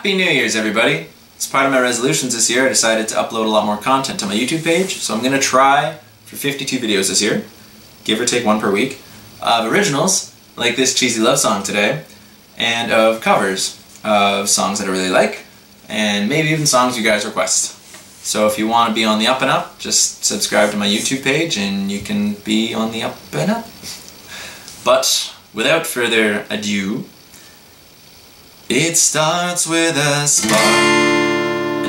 Happy New Year's, everybody! As part of my resolutions this year, I decided to upload a lot more content to my YouTube page, so I'm going to try for 52 videos this year, give or take one per week, of originals, like this cheesy love song today, and of covers of songs that I really like, and maybe even songs you guys request. So if you want to be on the up and up, just subscribe to my YouTube page and you can be on the up and up. But without further ado, it starts with a spark,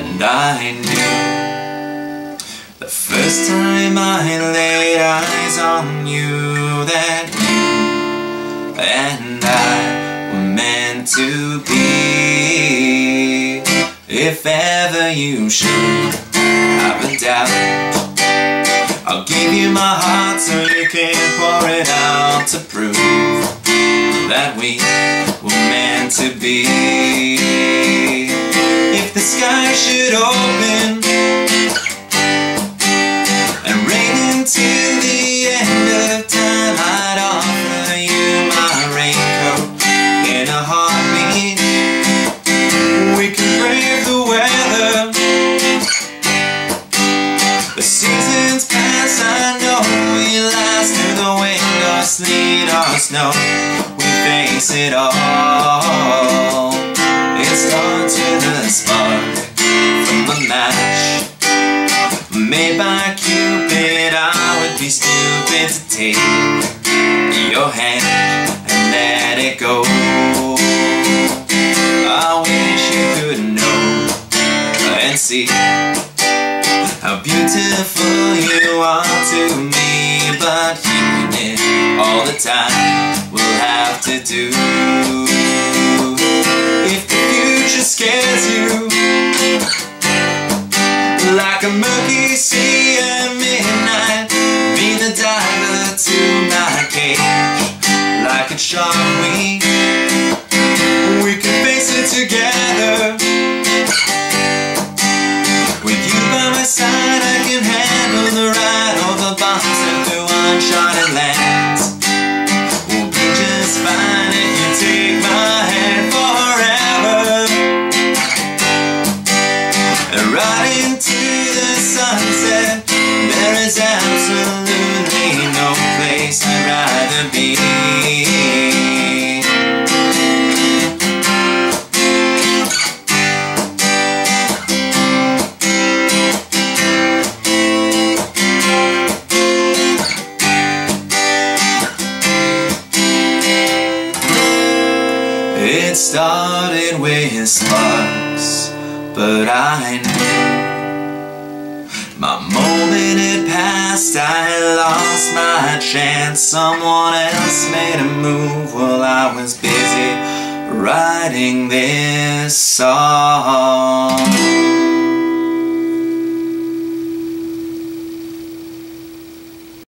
and I knew the first time I laid eyes on you that you and I were meant to be. If ever you should have a doubt, I'll give you my heart so you can pour it out to prove that we were meant to be. If the sky should open and rain until the end of time, I'd offer you my raincoat in a heartbeat. We can brave the weather. The seasons pass, I know we last through the wind or sleet or snow. We face it all. It starts with a spark from a match made by Cupid. I would be stupid to take your hand and let it go. I wish you could know and see how beautiful you are to me, but hearing it all the time have to do. If the future scares you, like a murky sea at midnight, be the diver to my cage, like a shark we, Right into the sunset, there is absolutely no place I'd rather be. It started with sparks, but I knew my moment had passed. I lost my chance. Someone else made a move while I was busy writing this song.